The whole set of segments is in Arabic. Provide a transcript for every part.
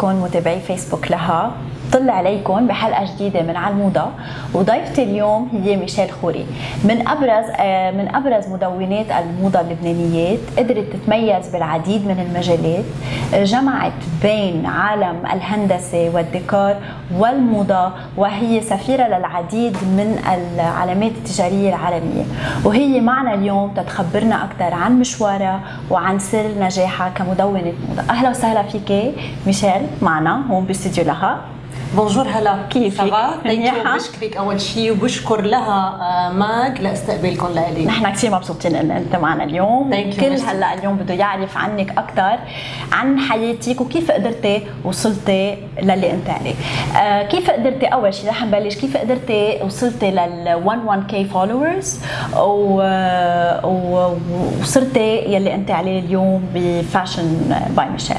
فيكم متابعي فيسبوك لها. طل عليكم بحلقة جديدة من على الموضة وضيفتي اليوم هي ميشيل خوري. من أبرز آه، من أبرز مدونات الموضة اللبنانيات قدرت تتميز بالعديد من المجالات جمعت بين عالم الهندسة والديكور والموضة وهي سفيرة للعديد من العلامات التجارية العالمية. وهي معنا اليوم تتخبرنا أكثر عن مشوارها وعن سر نجاحها كمدونة موضة. أهلا وسهلا فيك ميشيل معنا هون باستديو لها. بونجور هلا كيفك؟ منيحة؟ بشكرك اول شيء وبشكر لها آه، ماج لاستقبالكم لإلي نحن كثير مبسوطين ان انت معنا اليوم Thank كل. هلا اليوم بده يعرف عنك أكثر عن حياتك وكيف قدرتي وصلتي للي انت عليه آه كيف قدرتي اول شيء رح نبلش كيف قدرتي وصلتي لل 11k followers و- و- وصرتي يلي انت عليه اليوم ب Fashion by Michel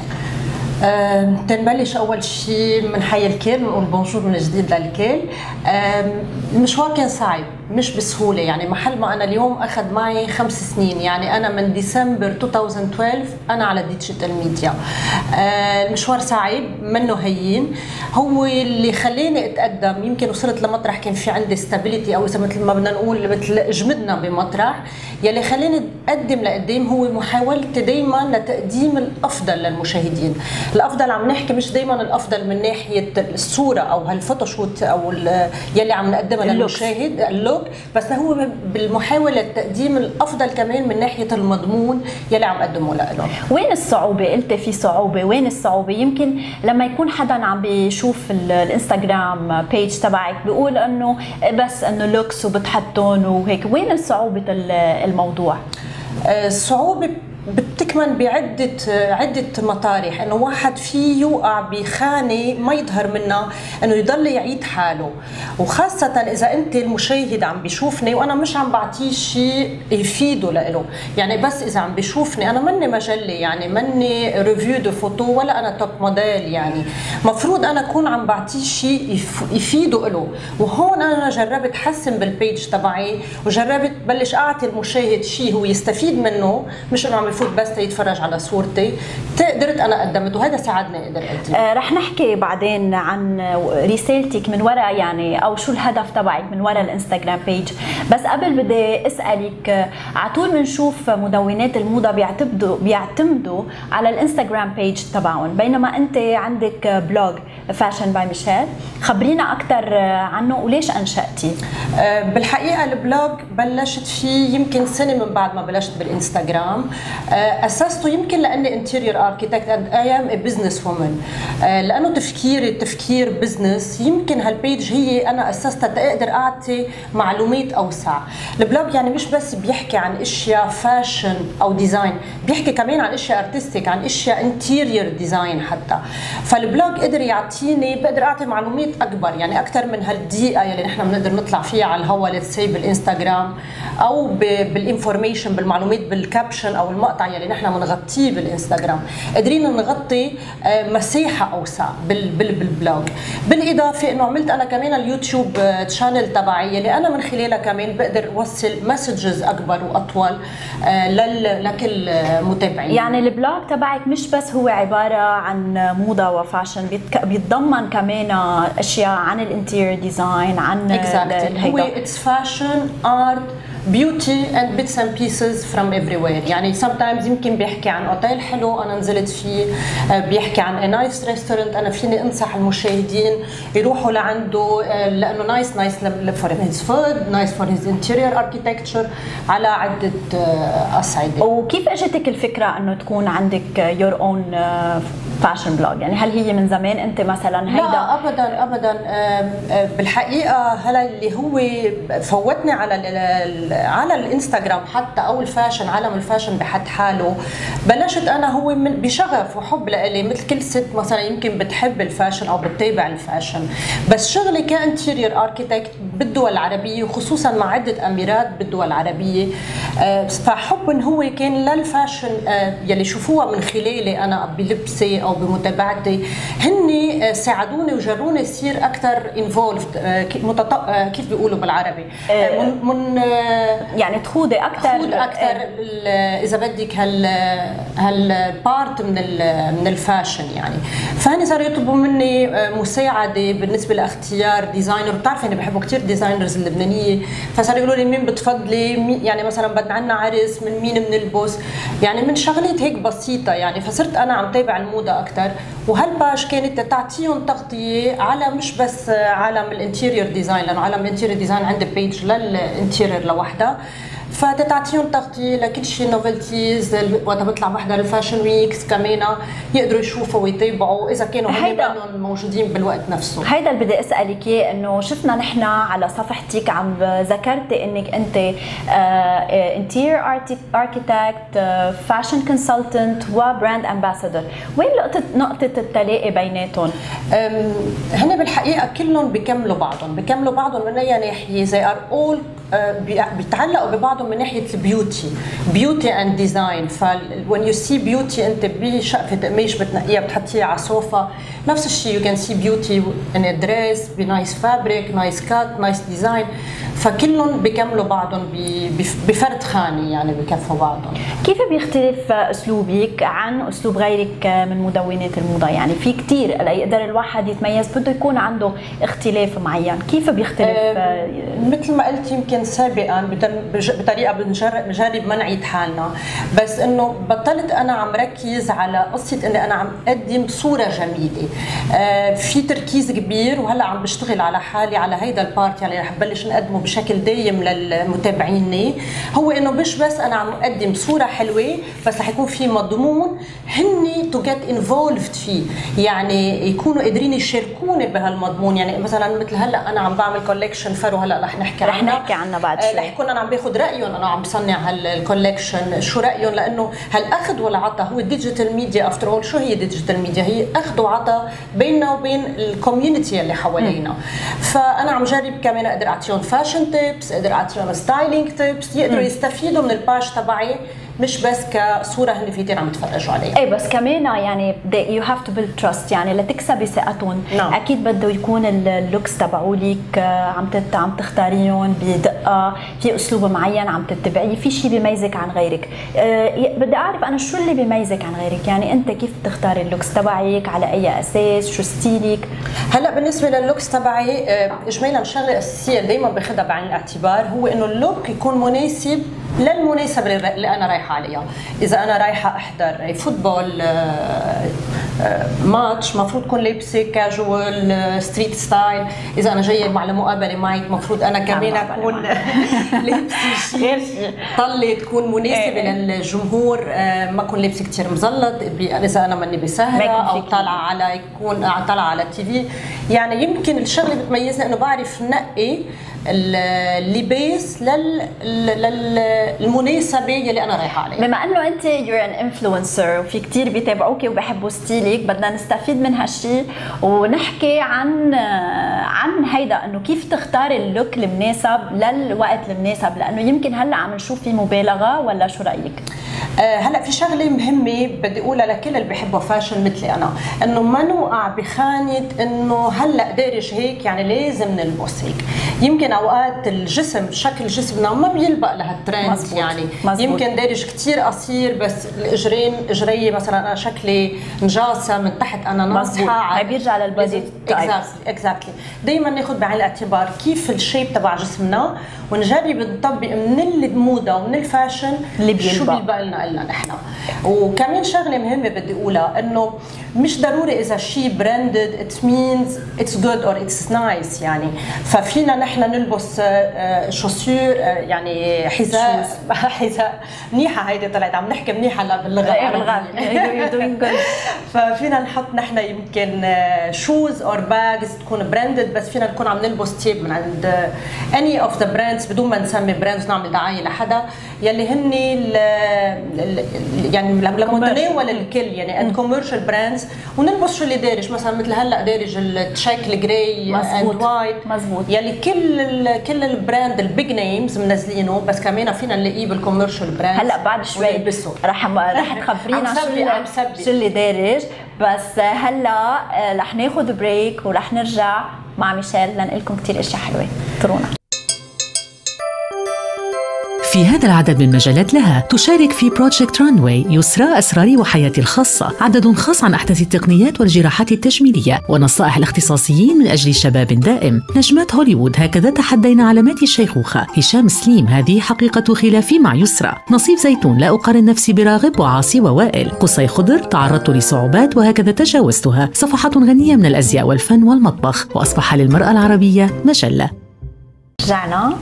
تنبلش أول شيء منحيي الكل بنقول bonjour من جديد للكل. آم، المشوار كان صعب. مش بسهولة. يعني محل ما أنا اليوم أخذ معي خمس سنين. يعني أنا من ديسمبر 2012 أنا على digital media آه، المشوار صعب منه هين. هو اللي خلاني أتقدم. يمكن وصلت لمطرح كان في عندي stability أو إذا مثل ما بدنا نقول مثل جمدنا بمطرح. يلي خلاني أقدم لقدام هو محاولتي دائما لتقديم الأفضل للمشاهدين. الأفضل عم نحكي مش دائما الأفضل من ناحية الصورة أو هال photoshoot ال- يلي عم نقدمها. للمشاهد. ال look بس هو بالمحاولة تقديم الأفضل كمان من ناحية المضمون يلي عم قدمه لهم وين الصعوبة؟ قلت في صعوبة، وين الصعوبة؟ يمكن لما يكون حدا عم بيشوف ال- ال Instagram page تبعك بيقول إنه بس إنه looks وبتحطهم وهيك، وين صعوبة ال- الموضوع؟ آه، الصعوبة بتكمن بعدة عدة مطارح إنه واحد فيه يوقع بخانة ما يظهر منها إنه يضل يعيد حاله. وخاصة إذا أنت المشاهد عم بيشوفني وأنا مش عم بعطيه شيء يفيده لإله. يعني بس إذا عم بيشوفني أنا مني مجلة يعني مني revue de photo ولا أنا top model يعني. مفروض أنا أكون عم بعطيه شيء يف- يفيده له وهون أنا جربت حسن بالبيج تبعي وجربت بلش أعطي المشاهد شيء هو يستفيد منه مش إنه عم يفوت بس يتفرج على صورتي. قدرت أنا قدمت وهذا ساعدني أقدر أقدم. آه، رح نحكي بعدين عن رسالتك من وراء يعني أو شو الهدف تبعك من وراء الإنستغرام بيج بس قبل بدي أسألك على طول بنشوف مدونات الموضة بيعتمدوا بيعتمدوا على الإنستغرام page تبعهم. بينما أنت عندك blog fashion by ميشيل خبرينا أكثر عنه وليش أنشأتي؟ آه، بالحقيقة ال blog بلشت فيه يمكن سنة من بعد ما بلشت بالإنستغرام. آه، أسسته يمكن لأني interior architect and I am business woman لأنه تفكيري تفكير business يمكن هال page هي أنا أسستها تقدر أعطي معلومات أوسع. ال blog يعني مش بس بيحكي عن أشياء fashion أو design بيحكي كمان عن أشياء artistic عن أشياء interior design حتى. فال blog قدر يعطيني بقدر أعطي معلومات أكبر يعني أكثر من هالدقيقة يلي نحن بنقدر نطلع فيها على الهواء let's بالإنستغرام أو بال information بالمعلومات بال caption أو المقطع يلي نحن بنغطيه بالإنستغرام. قادرين نغطي آه، مساحة أوسع بال- بال- بال blog بالإضافة إنه عملت أنا كمان اليوتيوب channel تبعي يلي أنا من خلالها كمان بقدر أوصل messages أكبر وأطول آه، لكل آه، متابعين. يعني ال blog تبعك مش بس هو عبارة عن موضة و fashion بيتضمن كمان أشياء عن ال interior design عن exactly هو الهيدا. it's fashion art beauty and bits and pieces from everywhere. يعني sometimes يمكن بيحكي عن أوتيل حلو أنا نزلت فيه آه، بيحكي عن a nice restaurant أنا فيني أنصح المشاهدين يروحوا لعنده آه، لأنه nice nice for his food nice for his interior architecture على عدة آه، أصعدة. وكيف أجتك الفكرة إنه تكون عندك your own fashion blog يعني هل هي من زمان أنت مثلا هيدا؟ لا ابدا ابدا بالحقيقة هلأ اللي هو فوتني على على الإنستغرام حتى أو ال fashion عالم ال fashion بحد حاله. بلشت أنا هو من بشغف وحب لإلي مثل كل ست مثلا يمكن بتحب ال fashion أو بتتابع ال fashion. بس شغلي ك interior architect بالدول العربية وخصوصا مع عدة أميرات بالدول العربية. آه، فحب هو كان لل fashion آه، يلي يشوفوها من خلالي أنا بلبسي أو بمتابعتي. هن ساعدوني وجروني يصير أكثر involved كيف بيقولوا بالعربي؟ من, من يعني تخوضي أكثر تخوضي أكثر إذا بدك هال هال part من من ال fashion يعني. فهني صاروا يطلبوا مني مساعدة بالنسبة لإختيار designer بتعرفي أنا بحبوا كثير designers اللبنانيه فصاروا يقولوا لي مين بتفضلي؟ يعني مثلا بدنا عنا عرس من مين بنلبس يعني من شغلات هيك بسيطة يعني. فصرت أنا عم تابع الموضة أكثر وهال page كانت تعطيهم تغطية على مش بس عالم ال interior design لأنه عالم ال interior design عندي page لل interior لوحدها. فتتعطيهم تغطيه لكل شيء novelties وقت بطلع بحضر ال fashion weeks كمان يقدروا يشوفوا ويتابعوا إذا كانوا هيدا موجودين بالوقت نفسه. هيدا اللي بدي أسألك إياه إنه شفنا نحن على صفحتك عم ذكرتي إنك أنت interior architect fashion consultant و brand ambassador وين نقطه نقطة التلاقي بيناتهم؟ هن بالحقيقة كلهم بيكملوا بعضهم بيكملوا بعضهم من أي ناحية they are all بيتعلقوا ببعضهم من ناحية ال beauty beauty and design فوين you see beauty أنت بشقفه قماش بتنقيها بتحطيها على صوفا نفس الشيء you can see beauty in dress ب nice fabric nice cut nice design فكلهم بيكملوا بعضهم بفرد خاني يعني بكفوا بعضهم. كيف بيختلف أسلوبك عن أسلوب غيرك من مدونات الموضة؟ يعني في كثير ليقدر الواحد يتميز بده يكون عنده اختلاف معين. كيف بيختلف؟ مثل ما قلت يمكن سابقا بطريقة بنجرب ما نعيد حالنا. بس إنه بطلت أنا عم ركز على قصة إني أنا عم أقدم صورة جميلة. في تركيز كبير وهلأ عم بشتغل على حالي على هيدا ال part يعني رح بلش نقدمه بشكل دايم للمتابعين هو إنه مش بس أنا عم أقدم صورة حلوة بس رح يكون في مضمون هن to get involved فيه. يعني يكونوا قادرين يشاركوني بهالمضمون. يعني مثلا مثل هلأ أنا عم بعمل collection فرو هلا رح نحكي رح نحكي عنها. بعد شوي. رح يكون أنا عم باخذ رأيهم أنا عم بصنع هال collection شو رأيهم؟ لأنه هالاخذ والعطاء هو ال digital media after all شو هي ال digital media هي أخذ وعطاء بيننا وبين ال community اللي حوالينا. فأنا عم جرب كمان أقدر أعطيهم fashion tips أقدر أعطيهم styling tips يقدروا يستفيدوا من ال page تبعي. مش بس كصورة هن فيتين عم يتفرجوا عليها. إيه بس كمان يعني you have to build trust يعني لتكسبي ثقتهم. نعم. أكيد بده يكون ال looks تبعولك عم تت عم تختاريهم بدقة في أسلوب معين عم تتبعيه في شيء بيميزك عن غيرك. أه بدي أعرف أنا شو اللي بيميزك عن غيرك؟ يعني أنت كيف بتختاري ال looks تبعك؟ على أي أساس؟ شو style ك؟ هلا بالنسبة لل looks تبعي اجمالا الشغلة الأساسية دايما باخذها بعين الاعتبار هو إنه ال look يكون مناسب للمناسبه اللي أنا رايحة عليها. إذا أنا رايحة أحضر football match مفروض كون لابسه casual street style. إذا أنا جاية مع المقابلة معك مفروض أنا كمان أكون لابسه شيء طله تكون مناسبة للجمهور. ما اكون لابسه كثير مزلط. إذا أنا ماني بسهرة أو طالعة على يكون طالعة على ال TV. يعني يمكن الشغلة بتميزني انه بعرف نقي اللباس لل... للمناسبة يلي أنا رايحة عليها بما إنه أنت you're an influencer وفي كثير بيتابعوك وبحبوا style ك بدنا نستفيد من هالشيء ونحكي عن عن هيدا إنه كيف تختاري ال look المناسب للوقت المناسب لأنه يمكن هلأ عم نشوف في مبالغة ولا شو رأيك؟ هلا في شغلة مهمة بدي أقولها لكل اللي بيحبوا fashion مثلي أنا إنه ما نوقع بخانة إنه هلأ دارج هيك يعني لازم نلبس هيك. يمكن أوقات الجسم شكل جسمنا ما بيلبق لهالترند يعني. مزبوط. يمكن دارج كثير قصير بس الإجرين إجري مثلا أنا شكلي إنجاصة من تحت أنا ناصحة هي بيرجع لل body exactly دائما ناخذ بعين الاعتبار كيف ال shape تبع جسمنا ونجرب نطبق من الموضه ومن ال fashion اللي بيلبق شو بيلبق. لنا لنا نحن. وكمان شغلة مهمة بدي أقولها إنه مش ضروري إذا شيء branded it means it's good or it's nice يعني. ففينا نحن نلبس chaussures يعني حذاء حذاء. منيحة هيدي طلعت عم نحكي منيحة باللغة العربية. ففينا نحط نحن يمكن shoes or bags تكون branded بس فينا نكون عم نلبس تياب من عند any of the brands بدون ما نسمي brands نعمل دعاية لحدا. يلي هن يعني لمتناول الكل يعني and commercial brands ونلبس شو اللي دارج. مثلا مثل هلأ دارج ال check ال grey مزبوط. white مزبوط. يلي كل ال كل ال brand ال big names منزلينه بس كمان فينا نلاقيه بال commercial brand هلأ بعد شوي رح رح تخبرينا شو اللي شو اللي دارج. بس هلأ آه، رح ناخذ break ورح نرجع مع ميشيل لنقول لكم كثير أشياء حلوة. انطرونا في هذا العدد من مجلة لها. تشارك في Project Runway يسرى أسراري وحياتي الخاصة. عدد خاص عن أحدث التقنيات والجراحات التجميلية ونصائح الاختصاصيين من أجل شباب دائم. نجمات هوليوود هكذا تحدين علامات الشيخوخة. هشام سليم هذه حقيقة خلافي مع يسرى. نصيف زيتون لا أقارن نفسي براغب وعاصي ووائل. قصي خضر تعرضت لصعوبات وهكذا تجاوزتها. صفحات غنية من الأزياء والفن والمطبخ. وأصبح للمرأة العربية مجلة. رجعنا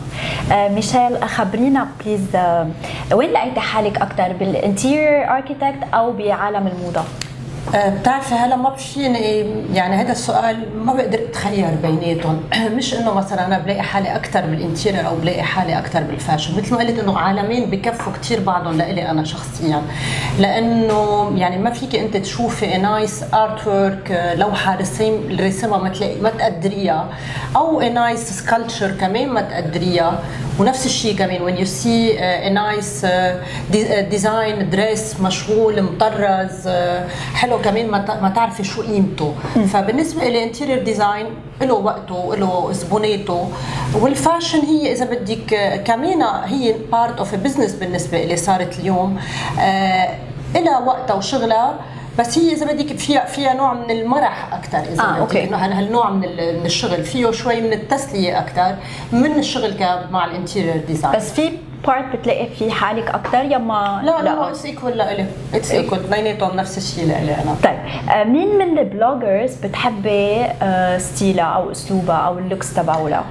آه، ميشيل خبرينا please آه، وين لقيتي حالك أكثر بال interior architect أو بعالم الموضة؟ آه، بتعرفي هلا ما بفيني يعني هذا السؤال ما بقدر اتخير بيناتهم. مش إنه مثلا أنا بلاقي حالي أكثر بال interior أو بلاقي حالي أكثر بال fashion. مثل ما قلت إنه عالمين بكفوا كثير بعضهم لإلي أنا شخصيا. لأنه يعني ما فيك أنت تشوفي nice artwork لوحة رسم رسمها ما تلاقي ما تقدريها. أو nice sculpture كمان ما تقدريها. ونفس الشيء كمان when you see a nice design dress مشغول مطرز حلو كمان ما تعرفي شو قيمته. فبالنسبة لي interior design له وقته له زبوناته. وال fashion هي إذا بدك كمان هي part of business بالنسبة لي صارت اليوم. آه لها وقتها وشغلها. بس هي إذا بدك فيها فيها نوع من المرح أكثر إذا آه، بدك. إنه هالنوع من الشغل فيه شوي من التسلية أكثر من الشغل مع ال interior design بس في part بتلاقي في حالك أكثر يا ما لا لا. it's equal لإلي. it's equal اثنيناتهم نفس الشيء لإلي أنا. طيب آه، مين من ال bloggers بتحبي آه، style ها أو أسلوبها أو ال looks تبعولها؟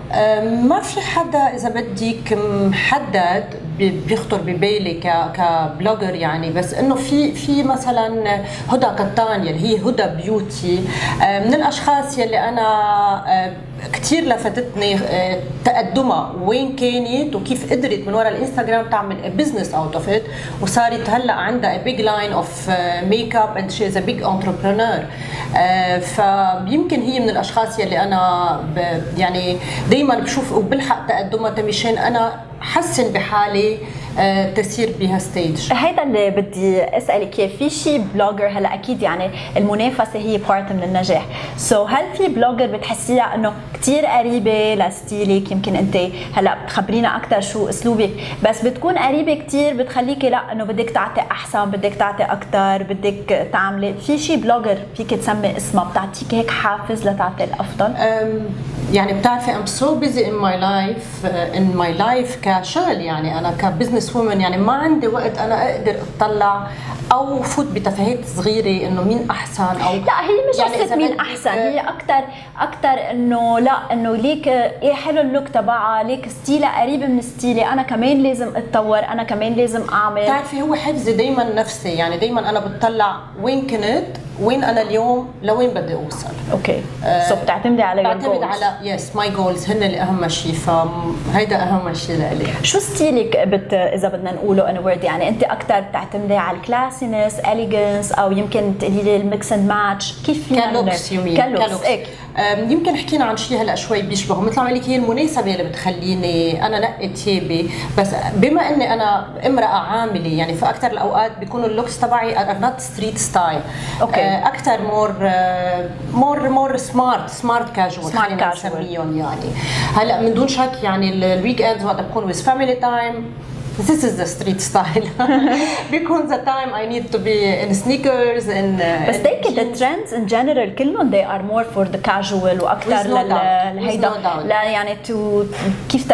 ما في حدا إذا بدك محدد بيخطر ببالي ك blogger يعني. بس إنه في في مثلا هدى قطان يلي هي Huda Beauty من الأشخاص يلي أنا كثير لفتتني تقدمها. وين كانت وكيف قدرت من وراء الإنستغرام تعمل business out of it وصارت هلأ عندها big line of makeup and she is a big entrepreneur فيمكن هي من الأشخاص يلي أنا يعني دائما بشوف وبلحق تقدمها مشان أنا حسن بحالي آه، تسير بهال stage هيدا اللي بدي أسألك إياه. في شي blogger هلأ أكيد يعني المنافسة هي part من النجاح. so هل في blogger بتحسيها إنه كثير قريبة ل style ك؟ يمكن أنت هلأ بتخبرينا أكثر شو أسلوبك. بس بتكون قريبة كثير بتخليكي لأ إنه بدك تعطي أحسن بدك تعطي أكثر بدك تعملي. في شي blogger فيك تسمي اسمها بتعطيك هيك حافز لتعطي الأفضل؟ يعني بتعرفي I'm so busy in my life in my life كشغل يعني. أنا ك business woman يعني ما عندي وقت أنا أقدر أطلع أو فوت بتفاهات صغيرة إنه مين أحسن أو لا هي مش يعني قصة مين أحسن هي أكثر أكثر إنه لا إنه ليك إيه حلو ال look تبعها ليك style ها قريب من style ي أنا كمان لازم أتطور أنا كمان لازم أعمل. بتعرفي هو حفزي دائما نفسي يعني دائما أنا بتطلع وين كنت وين أنا اليوم؟ لوين بدي أوصل؟ okay. so بتعتمدي على بعتمد على يس ماي جولز هن اللي أهم شيء فهيدا أهم شيء لإلي. شو ستيلك بت إذا بدنا نقوله ان وورد يعني أنت أكثر بتعتمدي على الكلاسينس اليجنس أو يمكن تقولي لي الميكس اند ماتش كيف كلوكس يومين كلوكس هيك يمكن حكينا عن شيء هلأ شوي بيشبهه مثل ما لك هي المناسبة اللي بتخليني أنا نقي ثيابي بس بما إني أنا امرأة عاملة يعني في أكثر الأوقات بيكونوا اللوكس تبعي ار نوت ستريت ستايل okay. أكثر more more more smart smart casual smart casual يعني. هلأ من دون شك يعني ال weekends وقت بكون with family time this is the street style. Because the time I need to be in sneakers in بس take the trends in general كلهم they are more for the casual وأكثر لهيدا لا يعني to كيف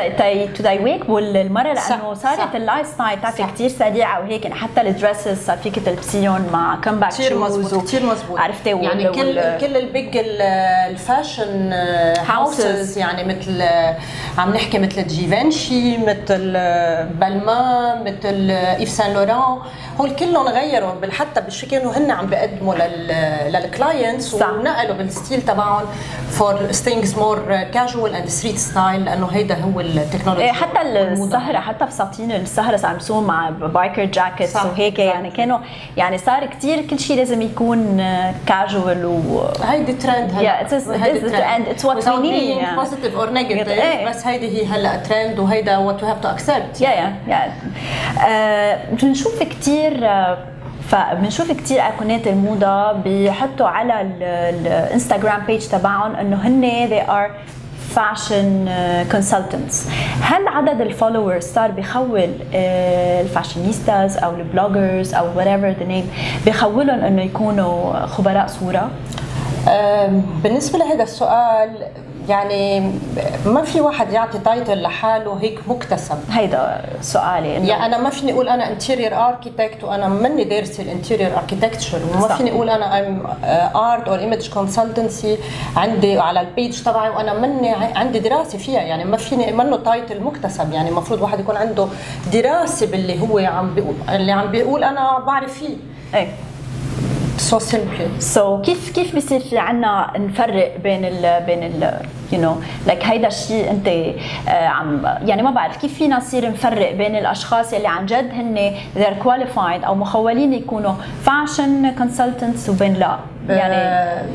to يواكبوا المرأة لأنه صارت ال lifestyle تاعتي كثير سريعة وهيك يعني حتى ال dresses صار فيك تلبسيهم مع combat كثير مزبوط كثير مزبوط. عرفتي يعني كل كل ال big ال fashion houses يعني مثل عم نحكي مثل جيفنشي مثل بلمان بوغوان مثل إيف سان لوران. هول كلهم غيروا حتى بالشيء كانوا هن عم بيقدموا لل clients ونقلوا بال style تبعهم for things more casual and street style لأنه هيدا هو ال technology إيه حتى السهرة حتى فساتين السهرة صار عم مع biker jackets وهيك يعني كانوا يعني صار كثير كل شيء لازم يكون كاجوال و هيدي ترند هلأ. هيدي trend it's what we need positive or negative بس هيدي هي هلأ ترند وهيدا what we have to accept yeah yeah yeah بنشوف كثير فبنشوف كثير ايقونات الموضه بيحطوا على الإنستغرام page تبعهم إنه هن they are fashion consultants هل عدد ال followers صار بخول ال fashionistas أو ال bloggers أو whatever the name بخولهم إنه يكونوا خبراء صورة؟ بالنسبة لهذا السؤال يعني ما في واحد يعطي title لحاله هيك مكتسب. هيدا سؤالي إنه يعني أنا ما فيني أقول أنا interior architect وأنا مني دارسة ال interior architecture وما فيني أقول أنا I'm art or image consultancy عندي على ال page تبعي وأنا مني عندي دراسة فيها. يعني ما فيني منه title مكتسب. يعني المفروض واحد يكون عنده دراسة باللي هو عم بيقول اللي عم بيقول أنا بعرف فيه. إيه. so simple so كيف كيف بصير في عنا نفرق بين ال بين ال you know like هيدا الشيء انت عم يعني ما بعرف كيف فينا نصير نفرق بين الأشخاص اللي عن جد هن they're qualified أو مخولين يكونوا fashion consultants وبين لا. يعني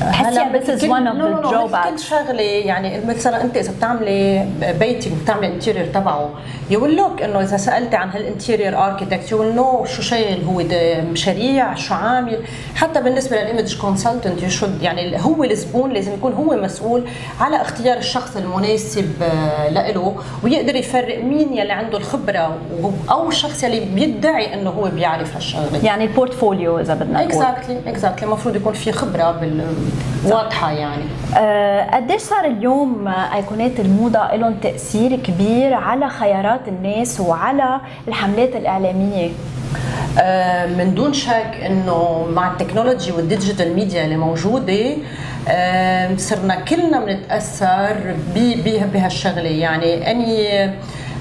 هلا this is one of the drawbacks. كل شغلة يعني مثلا أنت إذا بتعملي بيتك بتعملي interior تبعه you look إنه إذا سألتي عن هال interior architect you know شو شايل هو مشاريع شو عامل. حتى بالنسبة لل image consultant you should يعني هو الزبون لازم يكون هو مسؤول على اختيار الشخص المناسب له ويقدر يفرق مين يلي عنده الخبرة أو الشخص يلي بيدعي إنه هو بيعرف هالشغلة. يعني ال portfolio إذا بدنا نقول. exactly exactly المفروض يكون في خبرة بال واضحة يعني. أه قديش صار اليوم ايقونات الموضة لهم تأثير كبير على خيارات الناس وعلى الحملات الإعلامية؟ أه من دون شك إنه مع ال technology وال digital media اللي موجودة أه صرنا كلنا بنتأثر بهالشغلة. يعني أني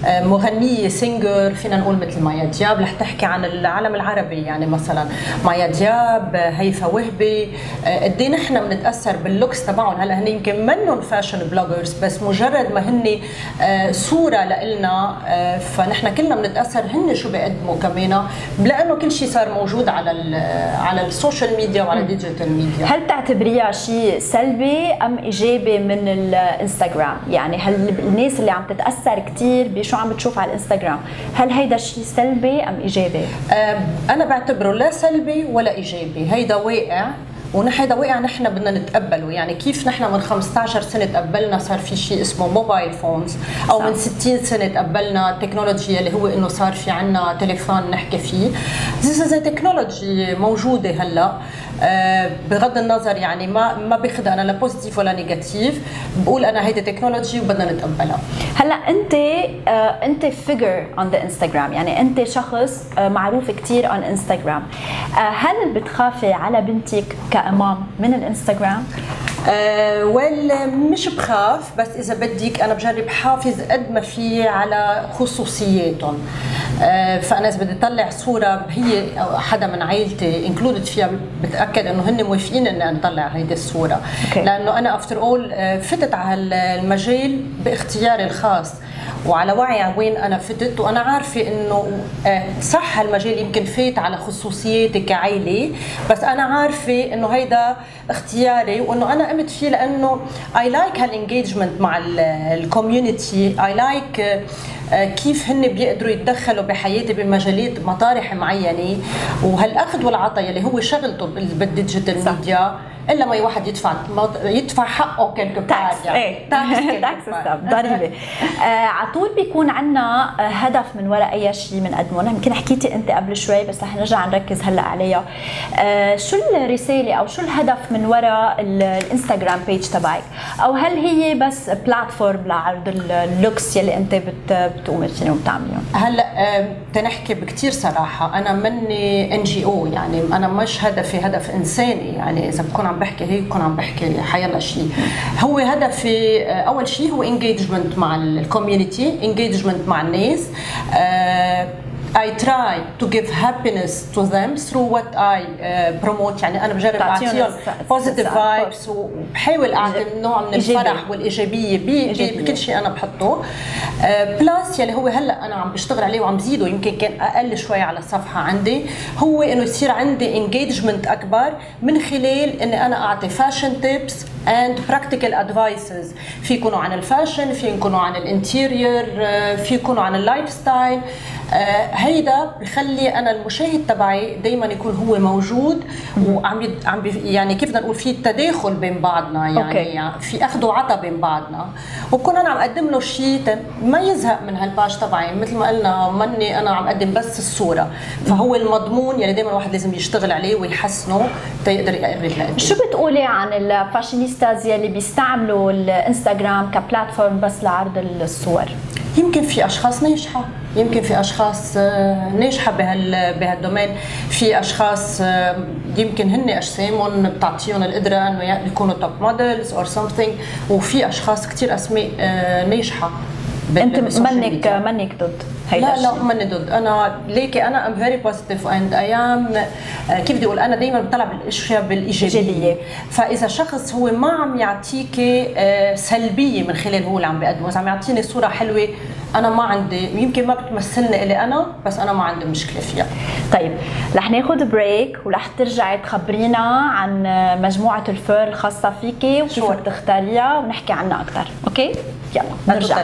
مغنية singer فينا نقول مثل مايا دياب. رح تحكي عن العالم العربي يعني مثلا مايا دياب هيفا وهبي. قد إيه نحن بنتأثر بال looks تبعهم؟ هلأ هن يمكن منهم fashion bloggers بس مجرد ما هن صورة لإلنا فنحن كلنا بنتأثر هن شو بيقدموا كمان لأنه كل شيء صار موجود على على ال social media وعلى ال digital media هل تعتبريها شيء سلبي أم إيجابي من الانستغرام يعني هل الناس اللي عم تتأثر كثير شو عم بتشوف على الإنستغرام؟ هل هيدا الشيء سلبي أم إيجابي؟ أنا بعتبره لا سلبي ولا إيجابي. هيدا واقع ونحن هذا وقع نحن بدنا نتقبله. يعني كيف نحن من 15 سنة تقبلنا صار في شيء اسمه mobile phones أو من 60 سنة تقبلنا التكنولوجيا اللي هو إنه صار في عنا تليفون نحكي فيه. Is a technology موجودة هلأ. بغض النظر يعني ما ما باخذها أنا لا positive ولا negative بقول أنا هيدي technology وبدنا نتقبلها. هلا أنت uh, أنت figure on the انستغرام يعني أنت شخص uh, معروف كثير on انستغرام uh, هل بتخافي على بنتك ك a mom من الإنستغرام؟ أه well مش بخاف بس إذا بدك أنا بجرب حافظ قد ما في على خصوصياتهم. أه فأنا إذا بدي أطلع صورة هي أو حدا من عائلتي included فيها بتأكد إنه هن موافقين ان نطلع هيدي الصورة. okay. لأنه أنا after all فتت على المجال باختياري الخاص. وعلى وعي وين أنا فتت وأنا عارفة إنه صح هالمجال يمكن فات على خصوصياتي كعائله بس أنا عارفة إنه هيدا اختياري وإنه أنا قمت فيه لأنه I like هال engagement مع ال community I like كيف هن بيقدروا يتدخلوا بحياتي بمجالات مطارح معينة. وهالأخذ والعطاء يلي هو شغلته بال digital media إلا ما واحد يدفع يدفع حقه كلكو tax يعني tax ضريبة. على طول بيكون عندنا هدف من وراء أي شيء بنقدمه يمكن حكيتي أنت قبل شوي بس رح نرجع نركز هلأ عليها. شو الرسالة أو شو الهدف من وراء الإنستغرام page تبعك؟ أو هل هي بس platform لعرض ال looks يلي أنت بتقومي فيهم بتعمليهم هلأ تنحكي بكثير صراحة. أنا مني NGO يعني أنا مش هدفي هدف إنساني يعني إذا بكون عم عم بحكي هيك كون عم بحكي حيلا شيء هو هدفي أول شيء هو engagement مع ال community engagement مع الناس. آه، I try to give happiness to them through what I uh, promote. يعني أنا بجرب أعطيهم positive vibes وبحاول أعطي نوع من الفرح والإيجابية بكل شيء أنا بحطه. plus يلي هو هلأ أنا عم بشتغل عليه وعم زيده يمكن كان أقل شوي على الصفحه عندي. هو إنه يصير عندي engagement أكبر من خلال إني أنا أعطي fashion tips and practical advices في يكونوا عن ال fashion في يكونوا عن ال interior في يكونوا عن ال lifestyle آه، هيدا بخلي أنا المشاهد تبعي دائما يكون هو موجود وعم يد... عم. يعني كيف بدنا نقول في تداخل بين بعضنا يعني, okay. يعني في أخذ وعطاء بين بعضنا. وبكون أنا عم أقدم له شيء ما يزهق من هال page تبعي. مثل ما قلنا مني أنا عم أقدم بس الصورة. فهو المضمون يعني دائما الواحد لازم يشتغل عليه ويحسنه تيقدر يقرب لقدام شو بتقولي عن ال fashionistas يلي بيستعملوا الإنستغرام ك platform بس لعرض الصور. يمكن في أشخاص ناجحة. يمكن في أشخاص آه، ناجحة بهال بهال domaine. في أشخاص آه، يمكن هن أجسامهم بتعطيهم القدرة إنه يكونوا top models or something وفي أشخاص كثير أسماء آه، ناجحة. أنت منك منك ضد هيدا لا لا ماني ضد. أنا ليكي أنا I'm very positive and I am كيف بدي أقول؟ أنا دائما بطلع بالأشياء بالإيجابية. فإذا شخص هو ما عم يعطيكي سلبية من خلال هو اللي عم بيقدمه. إذا عم يعطيني صورة حلوة أنا ما عندي يمكن ما بتمثلني إلي أنا بس أنا ما عندي مشكلة فيها. طيب رح ناخذ break ورح ترجعي تخبرينا عن مجموعة الفور الخاصة فيكي وكيف تختاريها ونحكي عنها أكثر أوكي؟ يلا نرجع.